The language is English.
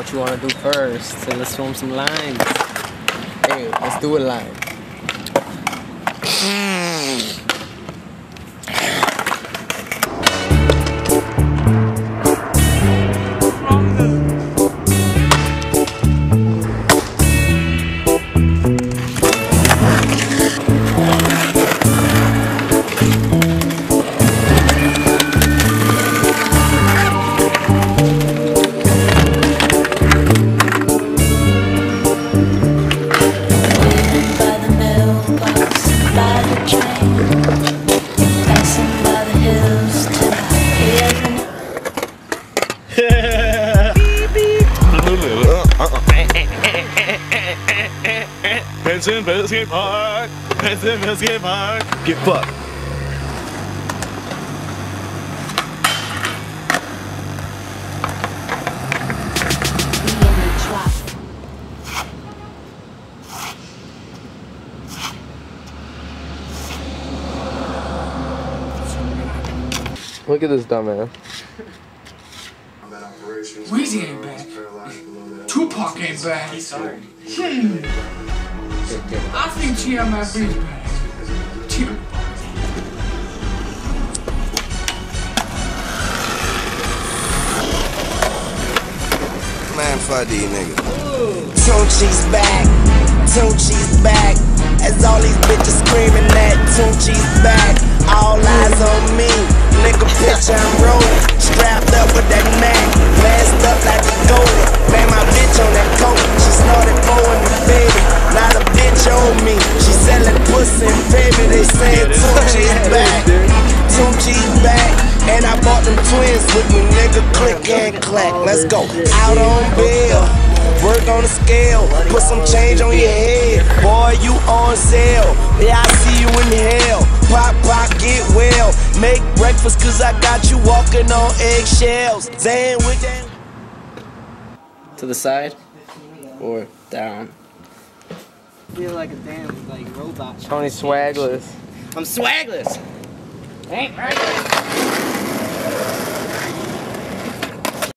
what you want to do first. So let's film some lines. Hey, let's do a line. Benson Biscuit Park. Benson Biscuit Park. Get fucked. Look at this dumbass. Weezy ain't back. Tupac ain't back. he's Hmm. I think TMFB's back. T- Man, fuck these niggas. Tunechi's back, Tunechi's back. As all these bitches screaming that Tunechi's pussy baby. They saying Tunechi's back. Tunechi's back. And I bought them twins with me, nigga. Click and clack. Let's go. Out on bail. Work on the scale. Put some change on your head. Boy, you on sale. Yeah, I see you in hell. Pop, pop, get well. Make breakfast, cause I got you walking on eggshells. Zan with that. To the side or down. Feel like a damn like robot. Tony swagless. I'm swagless. Ain't right.